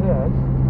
this